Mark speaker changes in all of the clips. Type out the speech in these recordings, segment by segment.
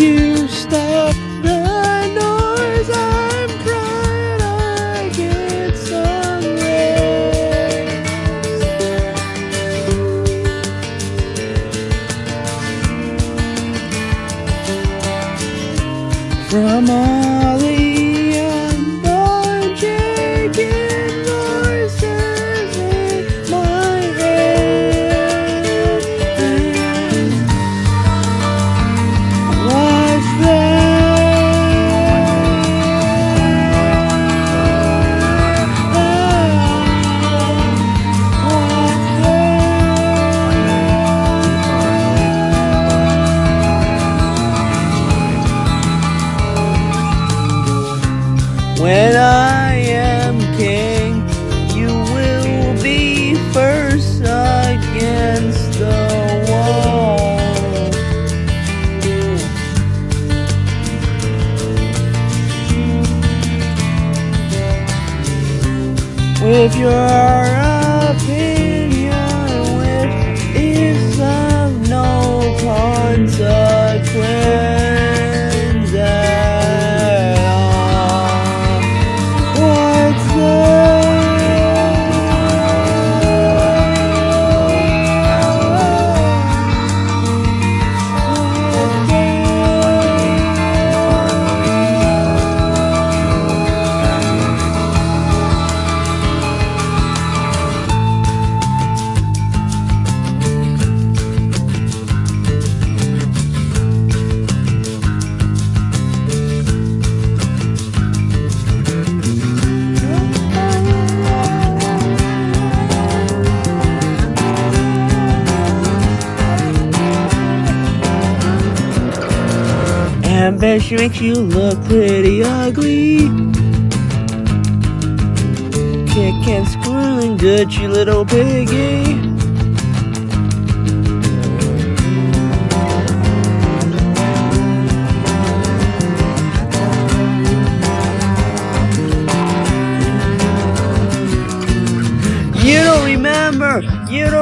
Speaker 1: You stop the noise? I'm I get some rest. From all with your opinion, Ambition makes you look pretty ugly. Kick and squirreling Gucci little piggy. You don't remember, you don't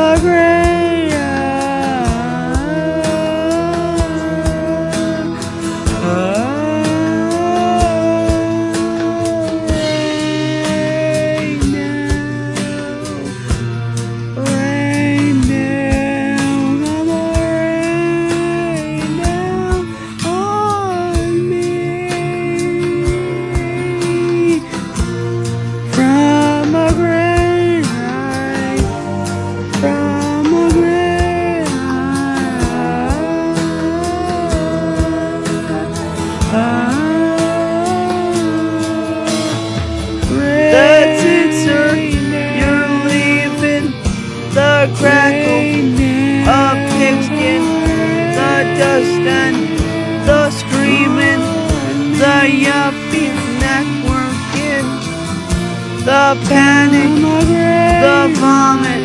Speaker 1: from That's it. You're leaving the crackle of the dust and the screaming, the the panic, the vomit.